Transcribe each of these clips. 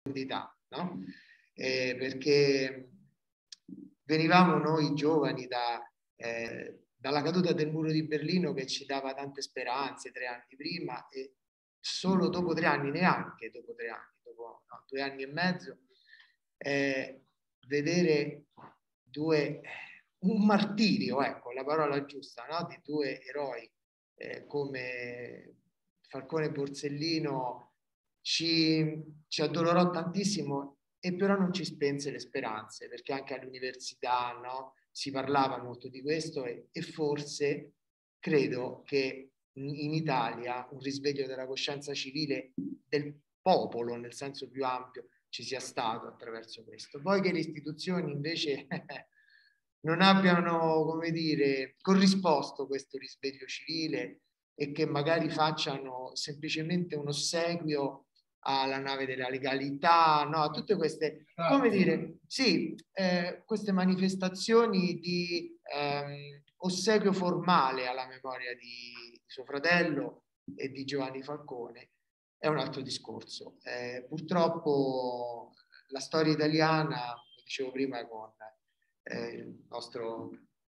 profondità, no? Eh, perché venivamo noi giovani da, eh, dalla caduta del muro di Berlino che ci dava tante speranze tre anni prima e solo dopo tre anni, neanche dopo tre anni, dopo no, due anni e mezzo, eh, vedere due, un martirio, ecco la parola giusta, no? di due eroi eh, come Falcone Borsellino ci, ci addolorò tantissimo e però non ci spense le speranze, perché anche all'università no, si parlava molto di questo e, e forse credo che in Italia un risveglio della coscienza civile del popolo nel senso più ampio ci sia stato attraverso questo. Poi che le istituzioni invece non abbiano, come dire, corrisposto questo risveglio civile e che magari facciano semplicemente un ossequio alla nave della legalità, no? a tutte queste, come dire, sì, eh, queste manifestazioni di ehm, ossequio formale alla memoria di, suo fratello e di Giovanni Falcone è un altro discorso. Eh, purtroppo la storia italiana, come dicevo prima con eh, il nostro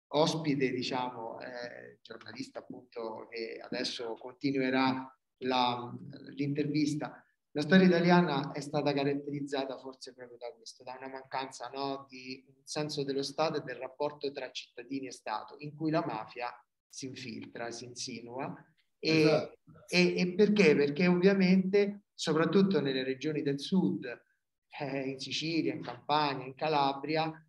ospite, diciamo, eh, giornalista appunto che adesso continuerà la, l'intervista, la storia italiana è stata caratterizzata forse proprio da questo, da una mancanza no, di un senso dello Stato e del rapporto tra cittadini e Stato, in cui la mafia si infiltra, si insinua. E, esatto. e, e perché? Perché ovviamente, soprattutto nelle regioni del sud, eh, in Sicilia, in Campania, in Calabria,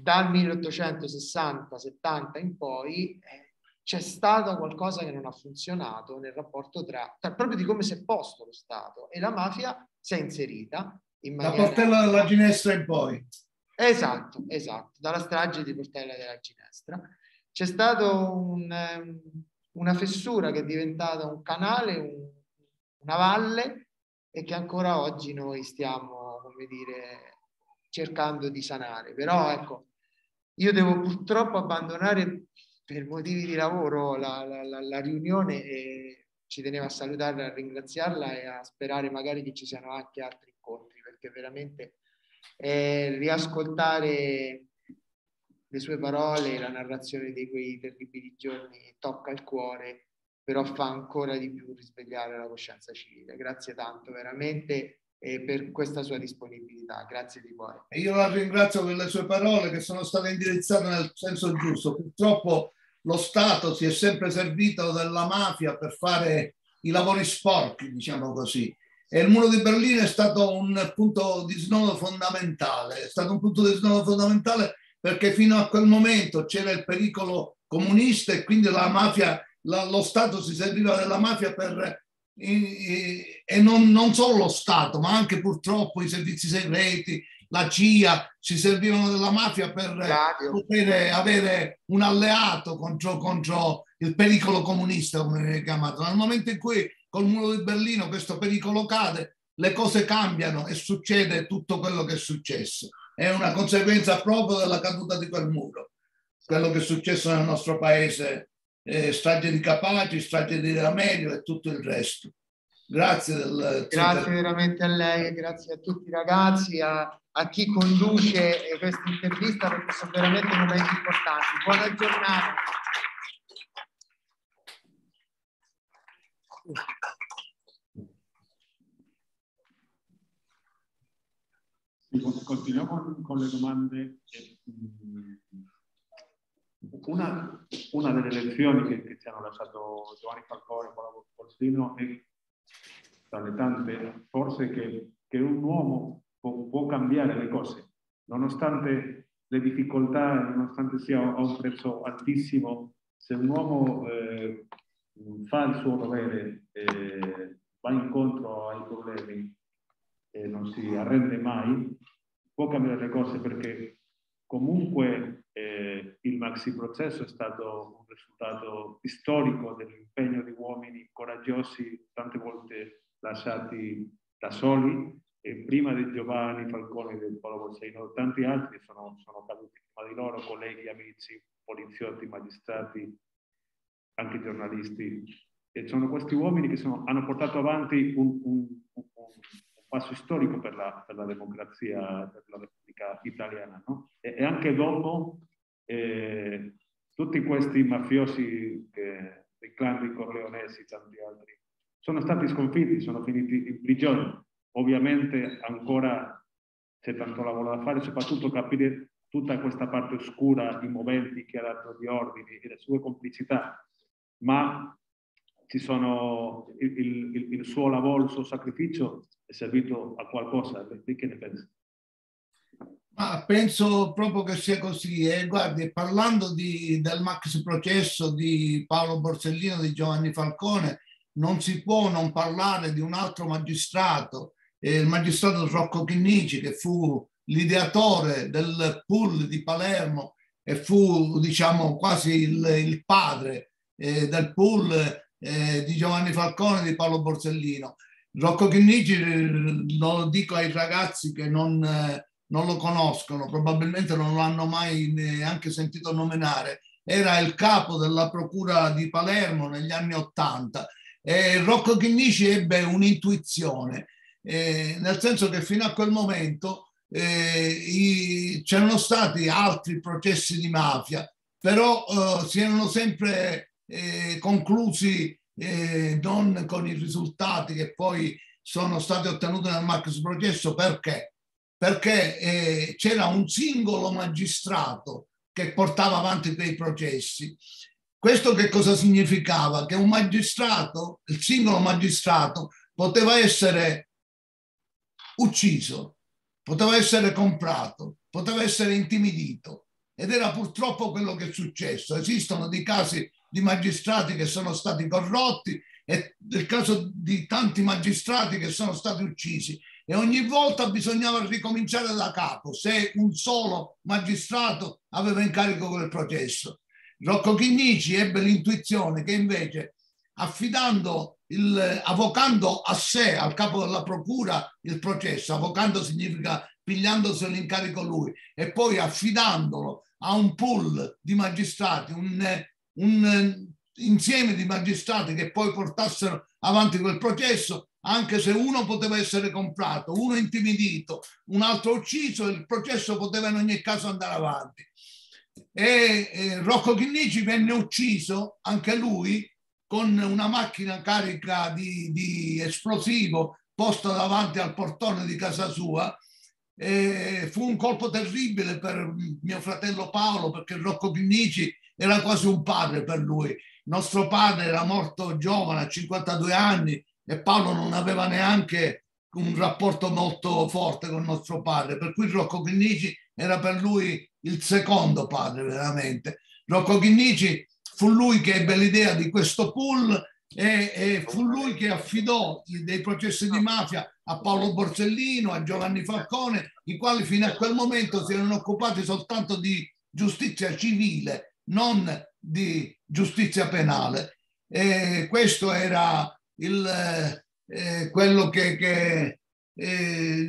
dal 1860-70 in poi eh, c'è stato qualcosa che non ha funzionato nel rapporto tra, tra, proprio di come si è posto lo Stato e la mafia si è inserita in maniera... Da Portella della Ginestra in poi. Esatto, esatto, dalla strage di Portella della Ginestra. C'è stata un, um, una fessura che è diventata un canale, un, una valle e che ancora oggi noi stiamo, come dire, cercando di sanare. Però ecco, io devo purtroppo abbandonare per motivi di lavoro la, la, la, la riunione e ci tenevo a salutarla, a ringraziarla e a sperare magari che ci siano anche altri incontri, perché veramente eh, riascoltare le sue parole, la narrazione di quei terribili giorni tocca il cuore, però fa ancora di più risvegliare la coscienza civile. Grazie tanto, veramente e per questa sua disponibilità. Grazie di cuore. Io la ringrazio per le sue parole che sono state indirizzate nel senso giusto. Purtroppo lo Stato si è sempre servito della mafia per fare i lavori sporchi, diciamo così. E il muro di Berlino è stato un punto di snodo fondamentale, è stato un punto di snodo fondamentale perché fino a quel momento c'era il pericolo comunista e quindi la mafia, la, lo Stato si serviva della mafia per e, non, non, solo lo Stato, ma anche purtroppo i servizi segreti, la CIA si servivano della mafia per Radio. poter avere un alleato contro, contro il pericolo comunista, come viene chiamato. Nel momento in cui col muro di Berlino questo pericolo cade, le cose cambiano e succede tutto quello che è successo. È una conseguenza proprio della caduta di quel muro. Quello che è successo nel nostro paese, eh, strage di Capaci, strage di Ramelio e tutto il resto. Grazie. Del, grazie veramente a lei, grazie a tutti i ragazzi, a, a chi conduce questa intervista perché sono veramente momenti importanti. Buona giornata. Continuiamo con, con le domande. Una, una, delle lezioni che, che, ci hanno lasciato Giovanni Falcone, Paolo Borsino, è tra le tante, forse che, che un uomo può, può, cambiare le cose, nonostante le difficoltà, nonostante sia a un prezzo altissimo, se un uomo eh, fa il suo dovere, eh, va incontro ai problemi e non si arrende mai, può cambiare le cose perché comunque eh, il maxi processo è stato un risultato storico dell'impegno di uomini coraggiosi, tante volte lasciati da soli, e prima di Giovanni Falcone del Paolo Borsellino, tanti altri sono, sono caduti prima di loro, colleghi, amici, poliziotti, magistrati, anche giornalisti. E sono questi uomini che sono, hanno portato avanti un, un, un, un passo storico per la, per la democrazia, per Repubblica Italiana. No? E, e, anche dopo eh, tutti questi mafiosi, che, i clan di Corleonesi tanti altri, sono stati sconfitti, sono finiti in prigione. Ovviamente ancora c'è tanto lavoro da fare, soprattutto capire tutta questa parte oscura, i moventi che ha dato gli ordini e le sue complicità, ma sono, il, il, il, suo lavoro, il suo sacrificio è servito a qualcosa. Di che ne pensi? Ma penso proprio che sia così. E guardi, parlando di, del max processo di Paolo Borsellino, di Giovanni Falcone, non si può non parlare di un altro magistrato, eh, il magistrato Rocco Chinnici, che fu l'ideatore del pool di Palermo e fu, diciamo, quasi il, il padre eh, del pool eh, di Giovanni Falcone e di Paolo Borsellino. Rocco Chinnici, eh, lo dico ai ragazzi che non, eh, non lo conoscono, probabilmente non l'hanno mai neanche sentito nominare, era il capo della procura di Palermo negli anni Ottanta. E Rocco Chinnici ebbe un'intuizione, eh, nel senso che fino a quel momento eh, c'erano stati altri processi di mafia, però eh, si erano sempre eh, conclusi eh, non con i risultati che poi sono stati ottenuti nel Max processo perché? Perché eh, c'era un singolo magistrato che portava avanti quei processi. Questo che cosa significava? Che un magistrato, il singolo magistrato, poteva essere ucciso, poteva essere comprato, poteva essere intimidito ed era purtroppo quello che è successo. Esistono dei casi di magistrati che sono stati corrotti e del caso di tanti magistrati che sono stati uccisi e ogni volta bisognava ricominciare da capo se un solo magistrato aveva in carico quel processo. Rocco Chinnici ebbe l'intuizione che invece affidando il, avvocando a sé, al capo della procura, il processo, avvocando significa pigliandoselo in carico lui e poi affidandolo a un pool di magistrati, un, un insieme di magistrati che poi portassero avanti quel processo, anche se uno poteva essere comprato, uno intimidito, un altro ucciso, il processo poteva in ogni caso andare avanti. E, e Rocco Chinnici venne ucciso, anche lui, con una macchina carica di, di esplosivo posta davanti al portone di casa sua. E fu un colpo terribile per mio fratello Paolo perché Rocco Chinnici era quasi un padre per lui. Il nostro padre era morto giovane, a 52 anni, e Paolo non aveva neanche un rapporto molto forte con nostro padre, per cui Rocco Chinnici era per lui il secondo padre veramente. Rocco Chinnici fu lui che ebbe l'idea di questo pool e, e, fu lui che affidò dei processi di mafia a Paolo Borsellino, a Giovanni Falcone, i quali fino a quel momento si erano occupati soltanto di giustizia civile non di giustizia penale. E questo era il, eh, quello che, che eh,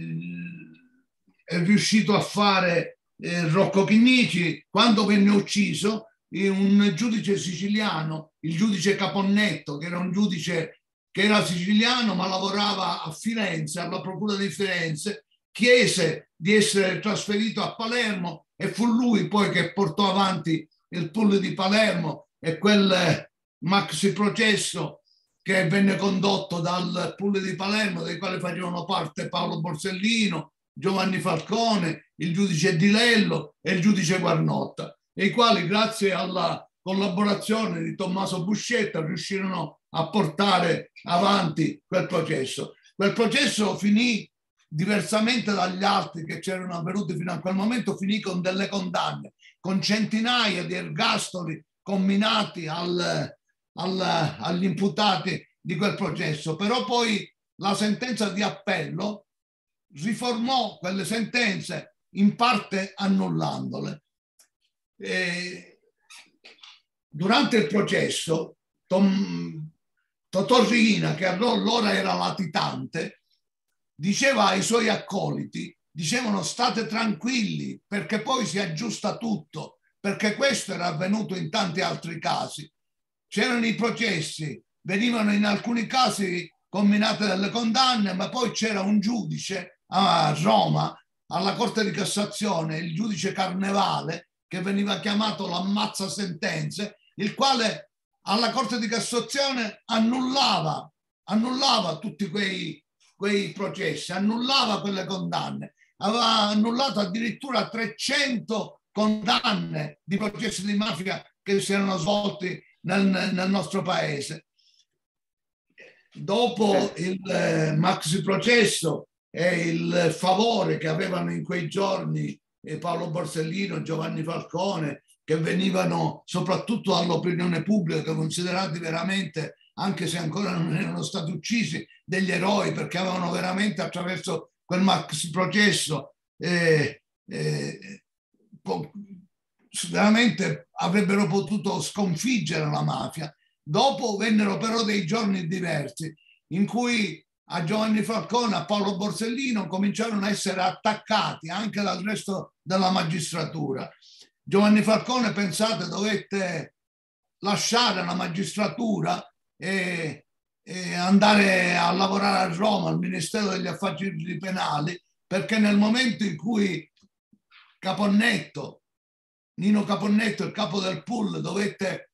è riuscito a fare eh, Rocco Chinnici quando venne ucciso un giudice siciliano, il giudice Caponnetto, che era un giudice che era siciliano ma lavorava a Firenze, alla Procura di Firenze, chiese di essere trasferito a Palermo e fu lui poi che portò avanti il pool di Palermo e quel maxi processo che venne condotto dal pool di Palermo, dei quali facevano parte Paolo Borsellino, Giovanni Falcone, il giudice Di Lello e il giudice Guarnotta, i quali grazie alla collaborazione di Tommaso Buscetta riuscirono a portare avanti quel processo. Quel processo finì diversamente dagli altri che c'erano avvenuti fino a quel momento, finì con delle condanne con centinaia di ergastoli comminati al, al, agli imputati di quel processo, però poi la sentenza di appello riformò quelle sentenze in parte annullandole. E durante il processo, Tom, Totò Riina, che allora era latitante, diceva ai suoi accoliti dicevano state tranquilli perché poi si aggiusta tutto, perché questo era avvenuto in tanti altri casi. C'erano i processi, venivano in alcuni casi comminate delle condanne, ma poi c'era un giudice a Roma, alla Corte di Cassazione, il giudice Carnevale, che veniva chiamato l'ammazza sentenze, il quale alla Corte di Cassazione annullava, annullava tutti quei, quei processi, annullava quelle condanne, aveva annullato addirittura 300 condanne di processi di mafia che si erano svolti nel, nel nostro paese. Dopo il eh, maxi processo e il favore che avevano in quei giorni eh, Paolo Borsellino, Giovanni Falcone, che venivano soprattutto dall'opinione pubblica considerati veramente, anche se ancora non erano stati uccisi, degli eroi perché avevano veramente attraverso quel maxi processo eh, eh, veramente avrebbero potuto sconfiggere la mafia. Dopo vennero però dei giorni diversi in cui a Giovanni Falcone, a Paolo Borsellino cominciarono a essere attaccati anche dal resto della magistratura. Giovanni Falcone, pensate, dovette lasciare la magistratura e, e andare a lavorare a Roma, al Ministero degli Affari Penali, perché nel momento in cui Caponnetto, Nino Caponnetto, il capo del pool, dovette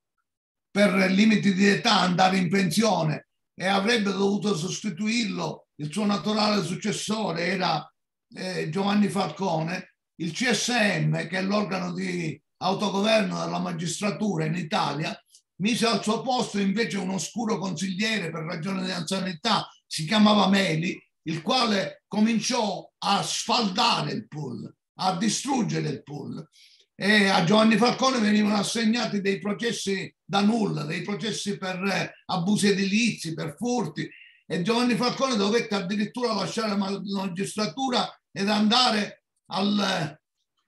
per limiti di età andare in pensione e avrebbe dovuto sostituirlo, il suo naturale successore era eh, Giovanni Falcone, il CSM, che è l'organo di autogoverno della magistratura in Italia, mise al suo posto invece un oscuro consigliere per ragione di anzianità, si chiamava Meli, il quale cominciò a sfaldare il pool, a distruggere il pool. E a Giovanni Falcone venivano assegnati dei processi da nulla, dei processi per eh, abusi edilizi, per furti. E Giovanni Falcone dovette addirittura lasciare la magistratura ed andare al,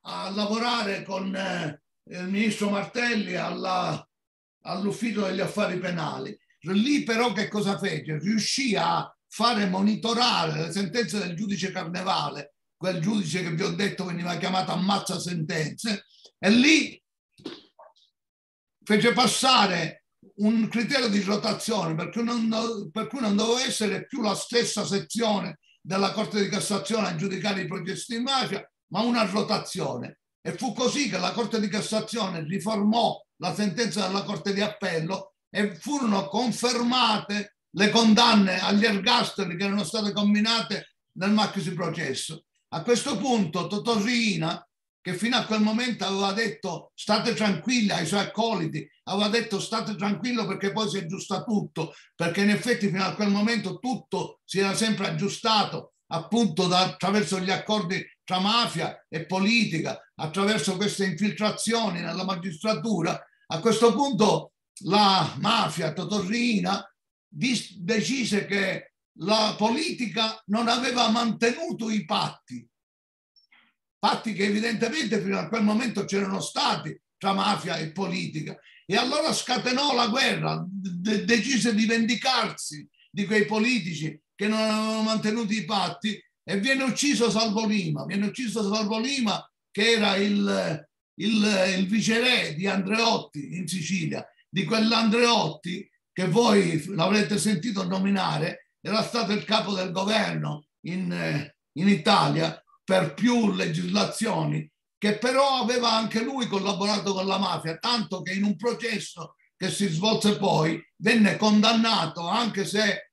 a lavorare con eh, il ministro Martelli alla, all'ufficio degli affari penali. Lì però che cosa fece? Riuscì a fare monitorare le sentenze del giudice Carnevale, quel giudice che vi ho detto veniva chiamato ammazza sentenze, e lì fece passare un criterio di rotazione per cui, non, per cui non doveva essere più la stessa sezione della Corte di Cassazione a giudicare i processi di mafia, ma una rotazione. E fu così che la Corte di Cassazione riformò la sentenza della Corte di Appello e furono confermate le condanne agli ergastoli che erano state combinate nel maxi processo. A questo punto Totò Riina, che fino a quel momento aveva detto state tranquilli ai suoi accoliti, aveva detto state tranquillo perché poi si aggiusta tutto, perché in effetti fino a quel momento tutto si era sempre aggiustato appunto da, attraverso gli accordi tra mafia e politica, attraverso queste infiltrazioni nella magistratura. A questo punto la mafia totorrina decise che la politica non aveva mantenuto i patti, patti che evidentemente fino a quel momento c'erano stati tra mafia e politica. E allora scatenò la guerra, de- decise di vendicarsi di quei politici che non avevano mantenuto i patti e viene ucciso Salvo Lima, viene ucciso Salvo Lima che era il, il, il viceré di Andreotti in Sicilia, di quell'Andreotti che voi l'avrete sentito nominare, era stato il capo del governo in, in Italia per più legislazioni, che però aveva anche lui collaborato con la mafia, tanto che in un processo che si svolse poi venne condannato, anche se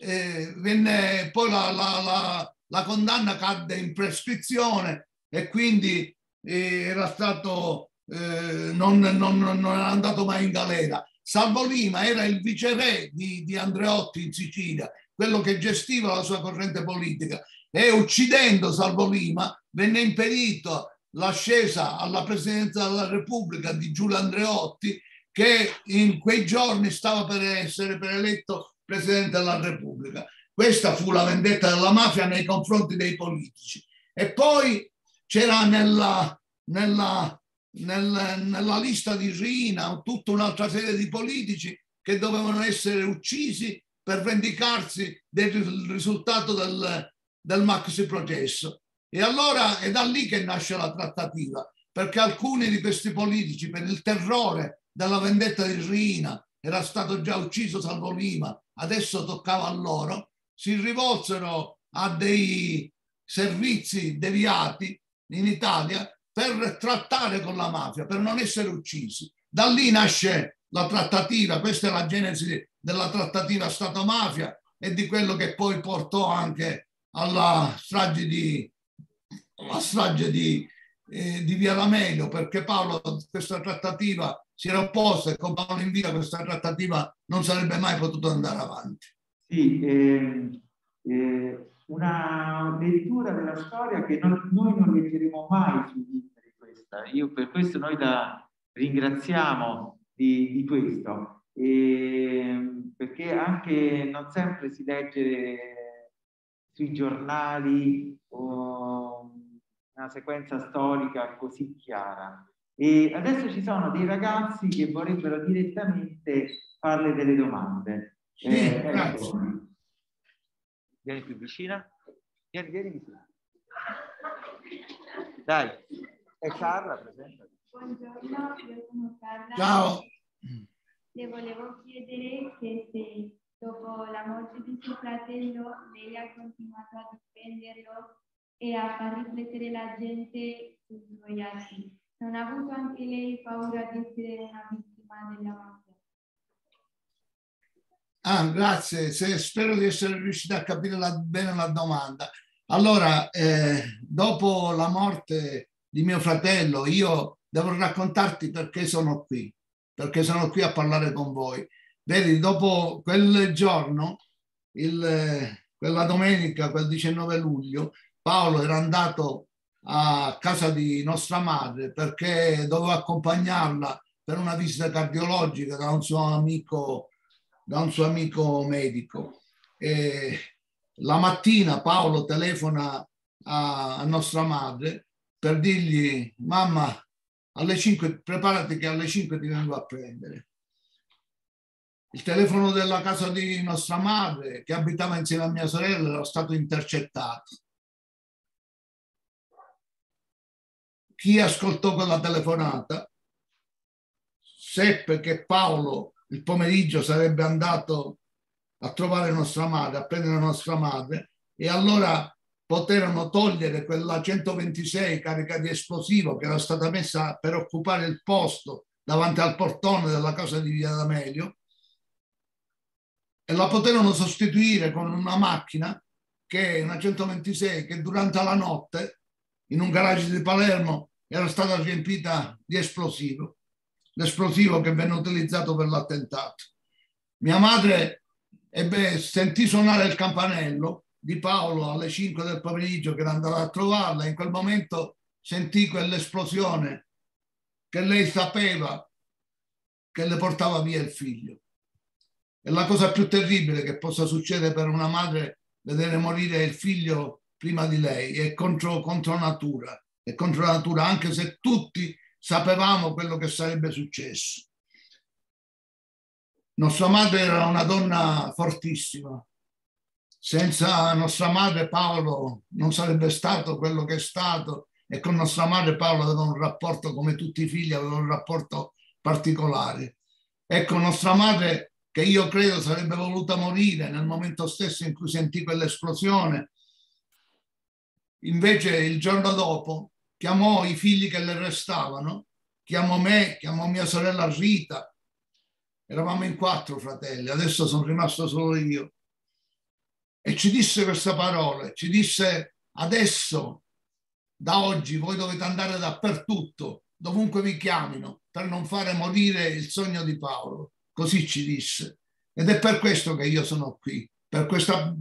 eh, venne poi la, la, la, la, condanna cadde in prescrizione e quindi eh, era stato, eh, non, non, non era andato mai in galera. Salvo Lima era il viceré di, di Andreotti in Sicilia, quello che gestiva la sua corrente politica e uccidendo Salvo Lima venne impedito l'ascesa alla presidenza della Repubblica di Giulio Andreotti che in quei giorni stava per essere eletto presidente della Repubblica. Questa fu la vendetta della mafia nei confronti dei politici. E poi c'era nella, nella nel, nella lista di Rina tutta un'altra serie di politici che dovevano essere uccisi per vendicarsi del risultato del, del maxi processo. E allora è da lì che nasce la trattativa, perché alcuni di questi politici, per il terrore della vendetta di Rina, era stato già ucciso Salvo Lima adesso toccava a loro, si rivolsero a dei servizi deviati in Italia per trattare con la mafia, per non essere uccisi. Da lì nasce la trattativa, questa è la genesi della trattativa Stato-mafia e di quello che poi portò anche alla strage di, alla strage di, eh, di Via Lamelio, perché Paolo questa trattativa si era opposta e con Paolo in vita questa trattativa non sarebbe mai potuta andare avanti. Sì, eh, eh, una lettura della storia che non, noi non leggeremo mai su libri questa. Io per questo noi la ringraziamo di, di questo, e, perché anche non sempre si legge sui giornali o una sequenza storica così chiara. E adesso ci sono dei ragazzi che vorrebbero direttamente farle delle domande. Sì, eh, ecco. Vieni più vicina. Vieni, vieni vicina. Dai, è Carla, presente. Buongiorno, io sono Carla. Ciao. Le volevo chiedere che se dopo la morte di suo fratello lei ha continuato a difenderlo e a far riflettere la gente sui suoi atti. Non ha avuto anche lei paura di essere una vittima della mafia? Ah, grazie. Se, spero di essere riuscito a capire la, bene la domanda. Allora, eh, dopo la morte di mio fratello, io devo raccontarti perché sono qui, perché sono qui a parlare con voi. Vedi, dopo quel giorno, il, quella domenica, quel 19 luglio, Paolo era andato a casa di nostra madre perché doveva accompagnarla per una visita cardiologica da un suo amico un suo amico medico. E la mattina Paolo telefona a, a nostra madre per dirgli mamma alle 5 preparati che alle 5 ti vengo a prendere. Il telefono della casa di nostra madre che abitava insieme a mia sorella era stato intercettato. Chi ascoltò quella telefonata seppe che Paolo il pomeriggio sarebbe andato a trovare nostra madre, a prendere nostra madre e allora poterono togliere quella 126 carica di esplosivo che era stata messa per occupare il posto davanti al portone della casa di Via D'Amelio e la poterono sostituire con una macchina che è una 126 che durante la notte in un garage di Palermo era stata riempita di esplosivo l'esplosivo che venne utilizzato per l'attentato. Mia madre ebbe, sentì suonare il campanello di Paolo alle 5 del pomeriggio che era andata a trovarla. In quel momento sentì quell'esplosione che lei sapeva che le portava via il figlio. È la cosa più terribile che possa succedere per una madre vedere morire il figlio prima di lei, è contro, contro natura, è contro natura, anche se tutti sapevamo quello che sarebbe successo. Nostra madre era una donna fortissima. Senza nostra madre Paolo non sarebbe stato quello che è stato e con nostra madre Paolo aveva un rapporto, come tutti i figli, aveva un rapporto particolare. Ecco, nostra madre, che io credo sarebbe voluta morire nel momento stesso in cui sentì quell'esplosione, invece il giorno dopo chiamò i figli che le restavano, chiamò me, chiamò mia sorella Rita. Eravamo in quattro fratelli, adesso sono rimasto solo io. E ci disse questa parola, ci disse adesso, da oggi, voi dovete andare dappertutto, dovunque vi chiamino, per non fare morire il sogno di Paolo. Così ci disse. Ed è per questo che io sono qui, per questa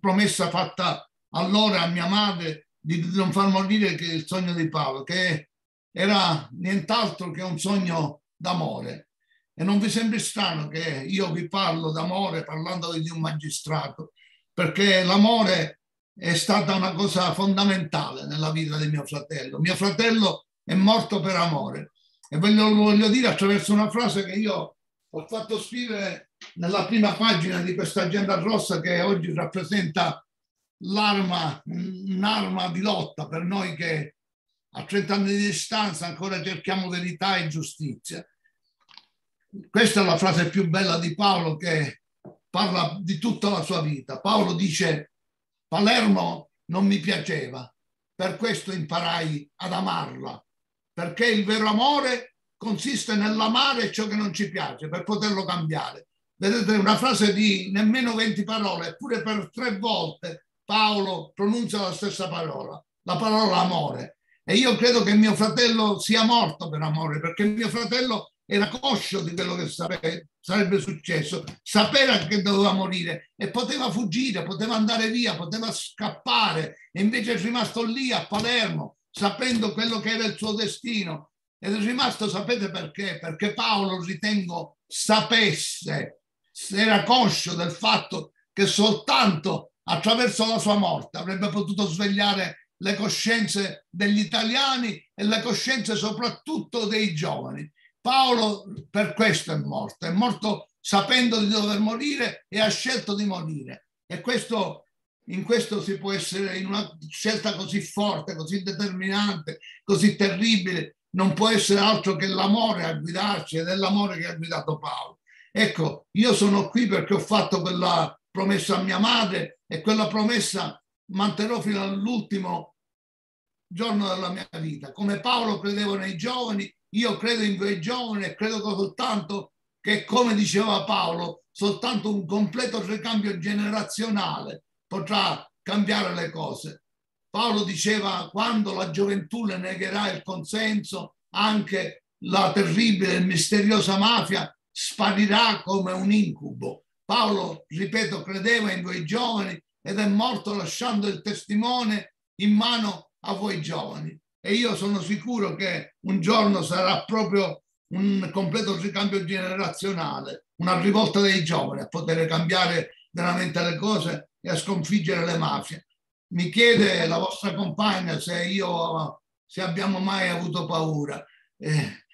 promessa fatta allora a mia madre di non far morire che il sogno di Paolo, che era nient'altro che un sogno d'amore. E non vi sembri strano che io vi parlo d'amore parlando di un magistrato, perché l'amore è stata una cosa fondamentale nella vita di mio fratello. Mio fratello è morto per amore. E ve lo voglio dire attraverso una frase che io ho fatto scrivere nella prima pagina di questa agenda rossa che oggi rappresenta l'arma, un'arma di lotta per noi che a 30 anni di distanza ancora cerchiamo verità e giustizia. Questa è la frase più bella di Paolo che parla di tutta la sua vita. Paolo dice, Palermo non mi piaceva, per questo imparai ad amarla, perché il vero amore consiste nell'amare ciò che non ci piace per poterlo cambiare. Vedete, una frase di nemmeno 20 parole, eppure per tre volte Paolo pronuncia la stessa parola, la parola amore. E io credo che mio fratello sia morto per amore, perché mio fratello era conscio di quello che sarebbe successo, sapeva che doveva morire e poteva fuggire, poteva andare via, poteva scappare e invece è rimasto lì a Palermo sapendo quello che era il suo destino ed è rimasto, sapete perché? Perché Paolo, ritengo, sapesse, era conscio del fatto che soltanto attraverso la sua morte avrebbe potuto svegliare le coscienze degli italiani e le coscienze soprattutto dei giovani. Paolo per questo è morto, è morto sapendo di dover morire e ha scelto di morire. E questo, in questo si può essere in una scelta così forte, così determinante, così terribile, non può essere altro che l'amore a guidarci ed è l'amore che ha guidato Paolo. Ecco, io sono qui perché ho fatto quella promessa a mia madre e quella promessa manterrò fino all'ultimo giorno della mia vita. Come Paolo credevo nei giovani, io credo in quei giovani e credo soltanto che, come diceva Paolo, soltanto un completo ricambio generazionale potrà cambiare le cose. Paolo diceva quando la gioventù le negherà il consenso, anche la terribile e misteriosa mafia sparirà come un incubo. Paolo, ripeto, credeva in voi giovani ed è morto lasciando il testimone in mano a voi giovani. E io sono sicuro che un giorno sarà proprio un completo ricambio generazionale, una rivolta dei giovani a poter cambiare veramente le cose e a sconfiggere le mafie mi chiede la vostra compagna se io se abbiamo mai avuto paura. Eh,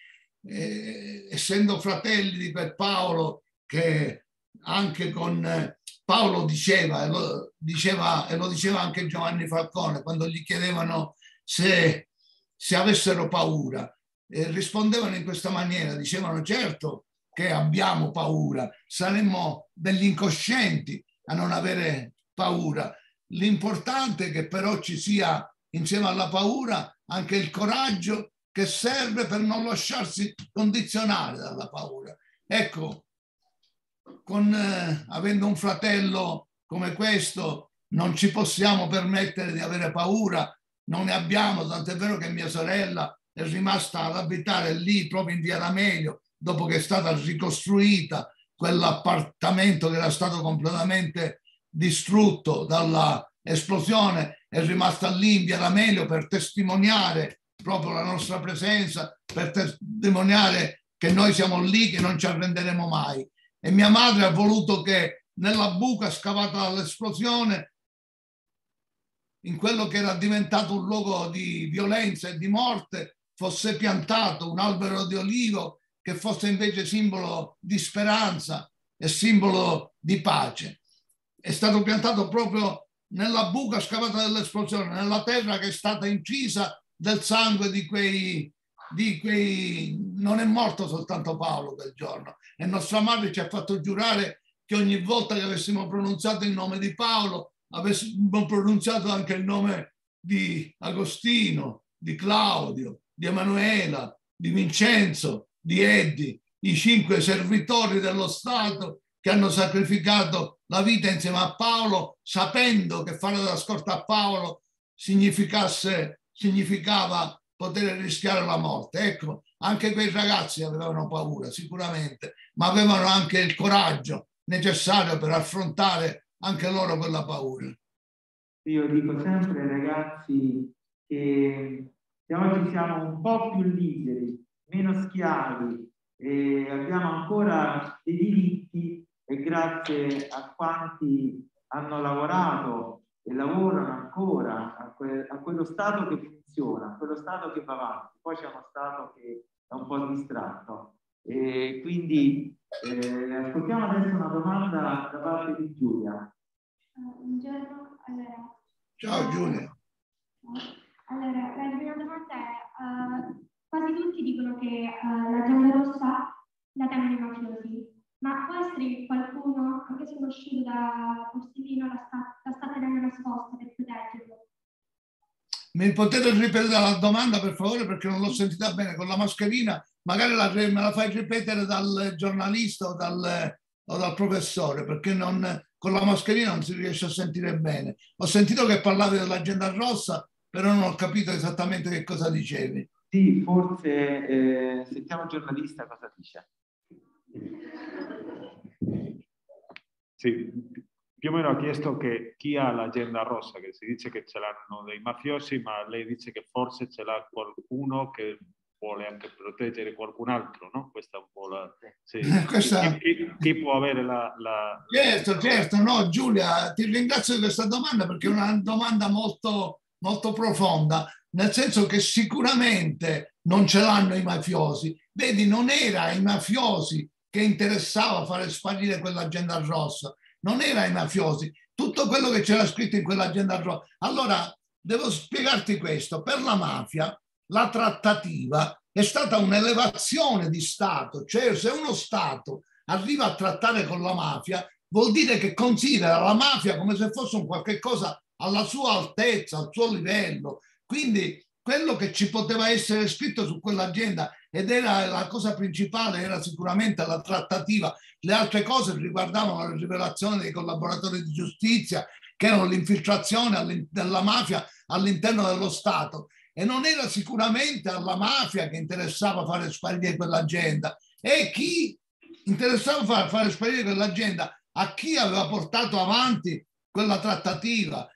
eh, essendo fratelli di per Paolo, che anche con eh, Paolo diceva e, lo diceva, e lo diceva anche Giovanni Falcone quando gli chiedevano se, se avessero paura, eh, rispondevano in questa maniera, dicevano certo che abbiamo paura, saremmo degli incoscienti a non avere paura, L'importante è che però ci sia insieme alla paura anche il coraggio che serve per non lasciarsi condizionare dalla paura. Ecco, con, eh, avendo un fratello come questo non ci possiamo permettere di avere paura, non ne abbiamo, tant'è vero che mia sorella è rimasta ad abitare lì proprio in via D'Amelio dopo che è stata ricostruita quell'appartamento che era stato completamente distrutto dalla esplosione, è rimasta lì in via D'Amelio per testimoniare proprio la nostra presenza, per testimoniare che noi siamo lì, che non ci arrenderemo mai. E mia madre ha voluto che nella buca scavata dall'esplosione, in quello che era diventato un luogo di violenza e di morte, fosse piantato un albero di olivo che fosse invece simbolo di speranza e simbolo di pace è stato piantato proprio nella buca scavata dall'esplosione, nella terra che è stata incisa del sangue di quei, di quei... Non è morto soltanto Paolo quel giorno e nostra madre ci ha fatto giurare che ogni volta che avessimo pronunciato il nome di Paolo avessimo pronunciato anche il nome di Agostino, di Claudio, di Emanuela, di Vincenzo, di Eddi, i cinque servitori dello Stato che hanno sacrificato la vita insieme a Paolo, sapendo che fare da scorta a Paolo significava poter rischiare la morte. Ecco, anche quei ragazzi avevano paura, sicuramente, ma avevano anche il coraggio necessario per affrontare anche loro quella paura. Io dico sempre ai ragazzi che, che oggi siamo un po' più liberi, meno schiavi e abbiamo ancora dei diritti e grazie a quanti hanno lavorato e lavorano ancora a, que- a quello Stato che funziona, a quello Stato che va avanti. Poi c'è uno Stato che è un po' distratto. E quindi eh, ascoltiamo adesso una domanda da parte di Giulia. Buongiorno, allora. Ciao Giulia. Allora, la prima domanda è, uh, quasi tutti dicono che uh, la gialla rossa la tengono i mafiosi Ma può essere qualcuno, anche se conosciuto da Borsellino, la sta, la sta tenendo nascosta per proteggerlo? Mi potete ripetere la domanda per favore perché non l'ho sentita bene con la mascherina? Magari la, me la fai ripetere dal giornalista o dal, o dal professore perché non, con la mascherina non si riesce a sentire bene. Ho sentito che parlavi dell'agenda rossa, però non ho capito esattamente che cosa dicevi. Sì, forse eh, sentiamo il giornalista cosa dice. Sì, più o meno ha chiesto che chi ha l'agenda rossa, che si dice che ce l'hanno dei mafiosi, ma lei dice che forse ce l'ha qualcuno che vuole anche proteggere qualcun altro, no? Questa è un po' la... Sì. Questa... Chi, chi, chi, può avere la, la... Certo, certo, no Giulia, ti ringrazio di questa domanda perché è una domanda molto, molto profonda, nel senso che sicuramente non ce l'hanno i mafiosi. Vedi, non era ai mafiosi che interessava fare sparire quell'agenda rossa, non era ai mafiosi, tutto quello che c'era scritto in quell'agenda rossa. Allora, devo spiegarti questo, per la mafia la trattativa è stata un'elevazione di Stato, cioè se uno Stato arriva a trattare con la mafia, vuol dire che considera la mafia come se fosse un qualche cosa alla sua altezza, al suo livello. Quindi quello che ci poteva essere scritto su quell'agenda ed era la cosa principale, era sicuramente la trattativa. Le altre cose riguardavano la rivelazione dei collaboratori di giustizia, che erano l'infiltrazione della mafia all'interno dello Stato. E non era sicuramente alla mafia che interessava fare sparire quell'agenda. E chi interessava far, fare sparire quell'agenda? A chi aveva portato avanti quella trattativa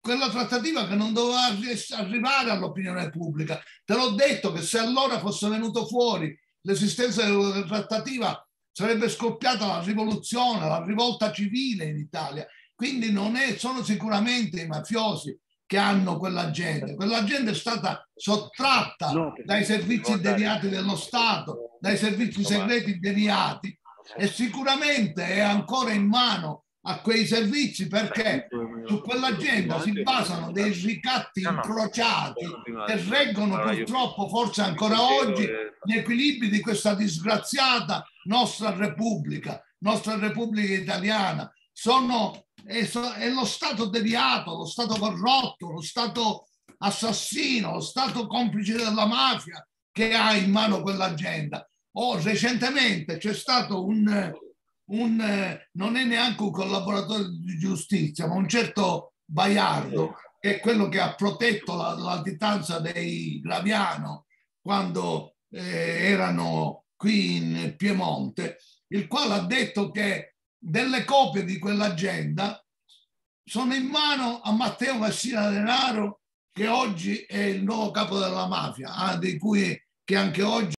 quella trattativa che non doveva arrivare all'opinione pubblica. Te l'ho detto che se allora fosse venuto fuori l'esistenza della trattativa sarebbe scoppiata la rivoluzione, la rivolta civile in Italia. Quindi non è, sono sicuramente i mafiosi che hanno quell'agenda. Quell'agenda è stata sottratta dai servizi deviati dello Stato, dai servizi segreti deviati e sicuramente è ancora in mano a quei servizi perché su quell'agenda si basano dei ricatti incrociati che reggono purtroppo forse ancora oggi gli equilibri di questa disgraziata nostra Repubblica, nostra Repubblica Italiana. Sono è, è lo Stato deviato, lo Stato corrotto, lo Stato assassino, lo Stato complice della mafia che ha in mano quell'agenda. Oh, recentemente c'è stato un, un, non è neanche un collaboratore di giustizia, ma un certo Baiardo, che è quello che ha protetto la, latitanza dei Graviano quando eh, erano qui in Piemonte, il quale ha detto che delle copie di quell'agenda sono in mano a Matteo Messina Denaro che oggi è il nuovo capo della mafia, ah, di cui che anche oggi